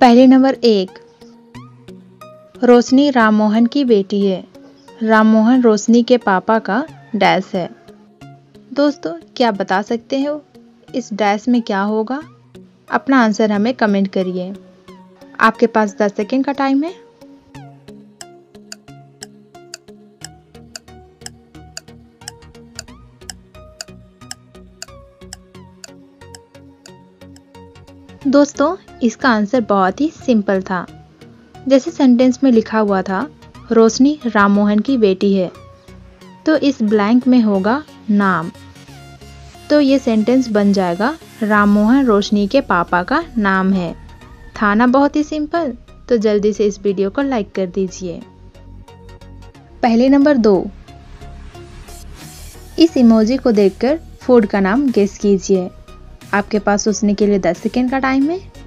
पहले नंबर एक। रोशनी राममोहन की बेटी है। राममोहन रोशनी के पापा का डैश है। दोस्तों, क्या बता सकते हो? इस डैश में क्या होगा? अपना आंसर हमें कमेंट करिए। आपके पास 10 सेकेंड का टाइम है। दोस्तों इसका आंसर बहुत ही सिंपल था। जैसे सेंटेंस में लिखा हुआ था, रोशनी राममोहन की बेटी है। तो इस ब्लैंक में होगा नाम। तो ये सेंटेंस बन जाएगा, राममोहन रोशनी के पापा का नाम है। था ना बहुत ही सिंपल तो जल्दी से इस वीडियो को लाइक कर दीजिए। पहले नंबर दो। इस इमोजी को देखकर फ़ूड का नाम गेस कीजिए। आपके पास सोचने के लिए 10 सेकेंड का टाइम है।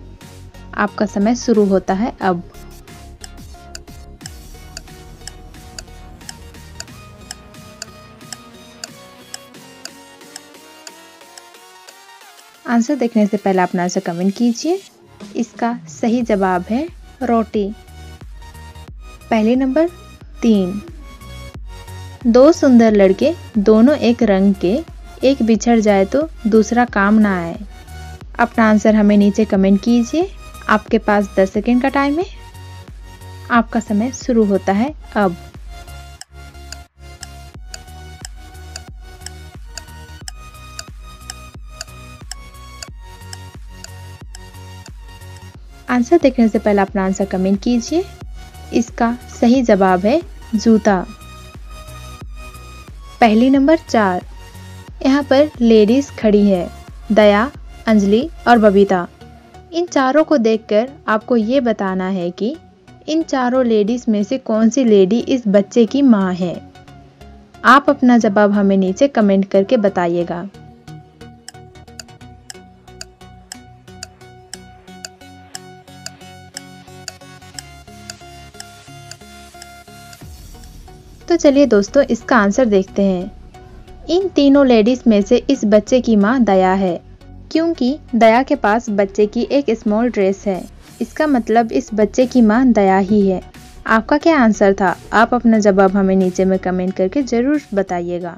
आपका समय शुरू होता है अब। आंसर देखने से पहले अपना आंसर कमेंट कीजिए। इसका सही जवाब है रोटी। पहले नंबर, तीन। दो सुंदर लड़के, दोनों एक रंग के, एक बिछड़ जाए तो दूसरा काम ना आए। अपना आंसर हमें नीचे कमेंट कीजिए। आपके पास 10 सेकेंड का टाइम है। आपका समय शुरू होता है अब। आंसर देखने से पहले अपना आंसर कमेंट कीजिए। इसका सही जवाब है जूता। पहली नंबर चार। यहाँ पर लेडीज़ खड़ी है, दया, अंजलि और बबीता। इन चारों को देखकर आपको ये बताना है कि इन चारों लेडीज़ में से कौन सी लेडी इस बच्चे की माँ है? आप अपना जवाब हमें नीचे कमेंट करके बताइएगा। तो चलिए दोस्तों, इसका आंसर देखते हैं। इन तीनों लेडीज़ में से इस बच्चे की माँ दया है। क्योंकि दया के पास बच्चे की एक स्मॉल ड्रेस है। इसका मतलब इस बच्चे की माँ दया ही है। आपका क्या आंसर था? आप अपना जवाब हमें नीचे में कमेंट करके ज़रूर बताइएगा।